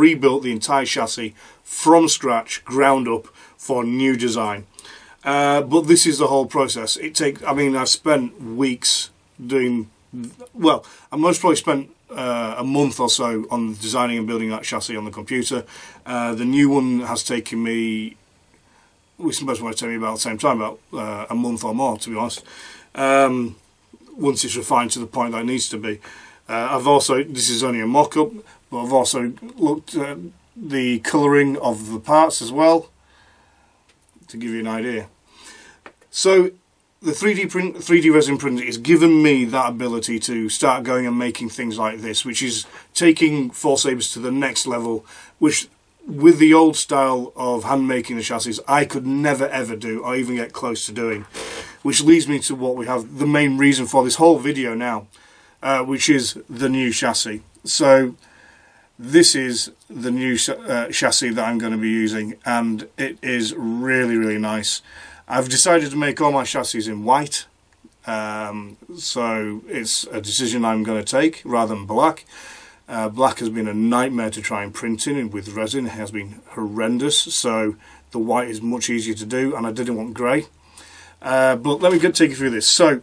rebuilt the entire chassis from scratch, ground up for new design. Uh, but this is the whole process. It takes. I mean, I've spent weeks doing. Well, I most probably spent uh, a month or so on designing and building that chassis on the computer. Uh, the new one has taken me. We suppose want to tell me about the same time, about uh, a month or more, to be honest. Um, once it's refined to the point that it needs to be. Uh, I've also. This is only a mock-up, but I've also looked at the colouring of the parts as well to give you an idea. So the 3D print, 3D resin printing has given me that ability to start going and making things like this, which is taking Force Sabres to the next level, which with the old style of hand making the chassis, I could never ever do or even get close to doing. Which leads me to what we have, the main reason for this whole video now, uh, which is the new chassis. So this is the new uh, chassis that I'm going to be using and it is really really nice. I've decided to make all my chassis in white um, so it's a decision I'm going to take rather than black. Uh, black has been a nightmare to try and print in and with resin it has been horrendous. So the white is much easier to do and I didn't want grey. Uh, but let me get take you through this. So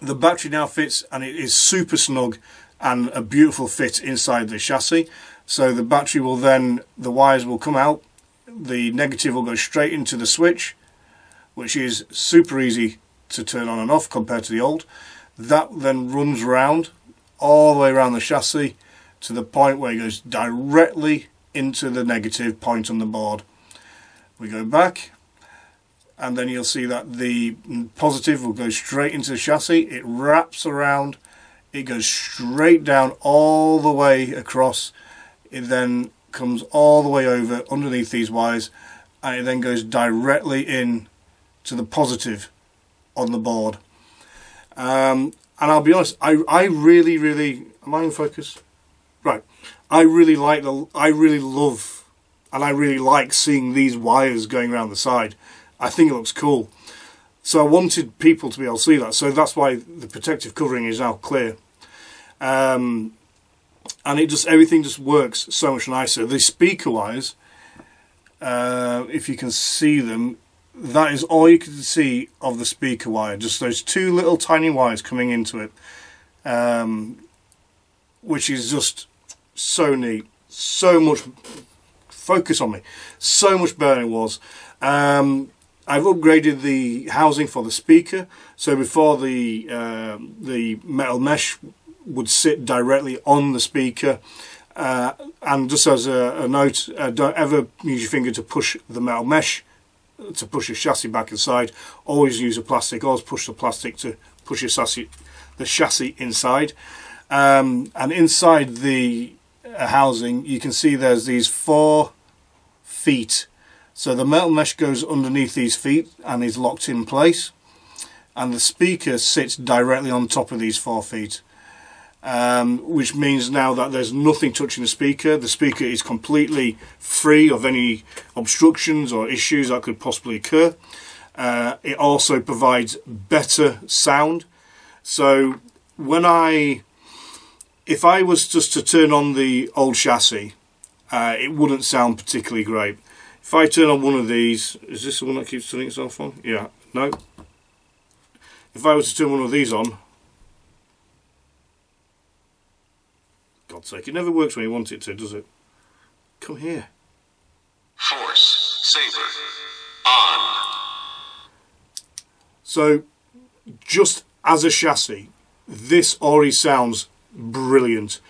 the battery now fits and it is super snug and a beautiful fit inside the chassis. So the battery will then, the wires will come out, the negative will go straight into the switch, which is super easy to turn on and off compared to the old. That then runs around all the way around the chassis to the point where it goes directly into the negative point on the board. We go back and then you'll see that the positive will go straight into the chassis. It wraps around it goes straight down all the way across. It then comes all the way over underneath these wires and it then goes directly in to the positive on the board. Um, and I'll be honest I, I really really am I in focus? Right. I really like the I really love and I really like seeing these wires going around the side. I think it looks cool. So I wanted people to be able to see that. So that's why the protective covering is now clear um, and it just everything just works so much nicer. The speaker wires, uh, if you can see them, that is all you can see of the speaker wire. Just those two little tiny wires coming into it, um, which is just so neat. So much focus on me. So much better it was. Um, I've upgraded the housing for the speaker. So before the uh, the metal mesh would sit directly on the speaker. Uh, and just as a, a note, uh, don't ever use your finger to push the metal mesh to push your chassis back inside. Always use a plastic. Always push the plastic to push your chassis, the chassis inside. Um, and inside the uh, housing, you can see there's these four feet. So the metal mesh goes underneath these feet and is locked in place. And the speaker sits directly on top of these four feet um, which means now that there's nothing touching the speaker. The speaker is completely free of any obstructions or issues that could possibly occur. Uh, it also provides better sound. So when I, if I was just to turn on the old chassis, uh, it wouldn't sound particularly great. If I turn on one of these, is this the one that keeps turning itself on? Yeah, no. If I was to turn one of these on, God's sake, it never works when you want it to, does it? Come here. Force Saber on. So, just as a chassis, this already sounds brilliant.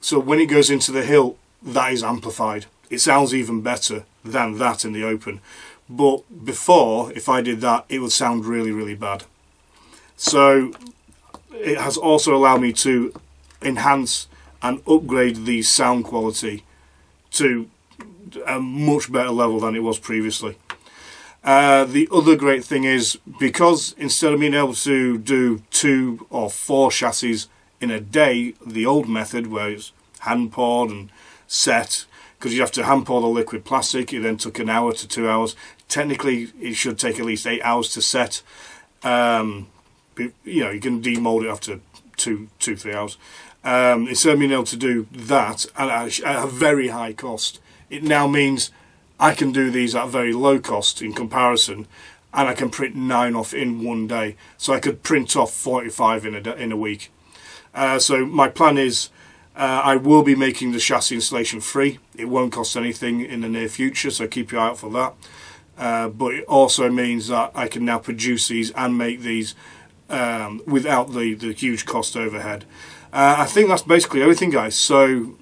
So when it goes into the hill, that is amplified. It sounds even better than that in the open. But before, if I did that, it would sound really, really bad. So it has also allowed me to enhance and upgrade the sound quality to a much better level than it was previously. Uh, the other great thing is because instead of being able to do two or four chassis in a day, the old method where it's hand poured and set, because you have to hand pour the liquid plastic, it then took an hour to two hours. Technically, it should take at least eight hours to set. Um, you know, you can demold it after two, two, three hours. Um, instead of being able to do that at a very high cost, it now means I can do these at a very low cost in comparison, and I can print nine off in one day. So I could print off 45 in a, in a week. Uh, so my plan is uh, I will be making the chassis installation free. It won't cost anything in the near future, so keep your eye out for that. Uh, but it also means that I can now produce these and make these um, without the, the huge cost overhead. Uh, I think that's basically everything, guys. So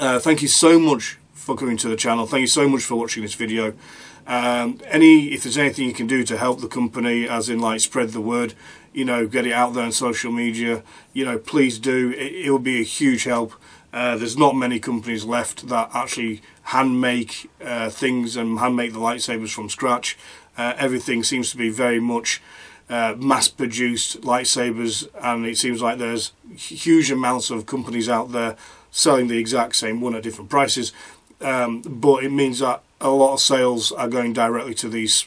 uh, thank you so much for coming to the channel. Thank you so much for watching this video. Um, any if there's anything you can do to help the company, as in like spread the word, you know, get it out there on social media, you know, please do. It, will be a huge help. Uh, there's not many companies left that actually hand make uh, things and hand make the lightsabers from scratch. Uh, everything seems to be very much uh, mass produced lightsabers, and it seems like there's huge amounts of companies out there selling the exact same one at different prices. Um, but it means that a lot of sales are going directly to these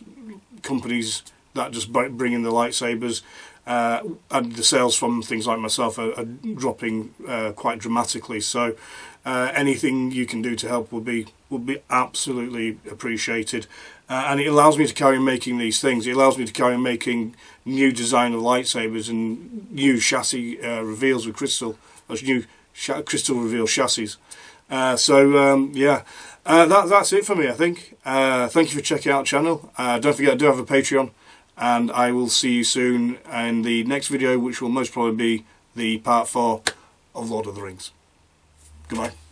companies that just bring in the lightsabers. Uh, and the sales from things like myself are, are dropping uh, quite dramatically. So uh, anything you can do to help will be will be absolutely appreciated. Uh, and it allows me to carry on making these things. It allows me to carry on making new design of lightsabers and new chassis uh, reveals with crystal, those new crystal reveal chassis. Uh, so um, yeah, uh, that, that's it for me, I think. Uh, thank you for checking out the channel. Uh, don't forget, I do have a Patreon, and I will see you soon in the next video, which will most probably be the part 4 of Lord of the Rings. Goodbye.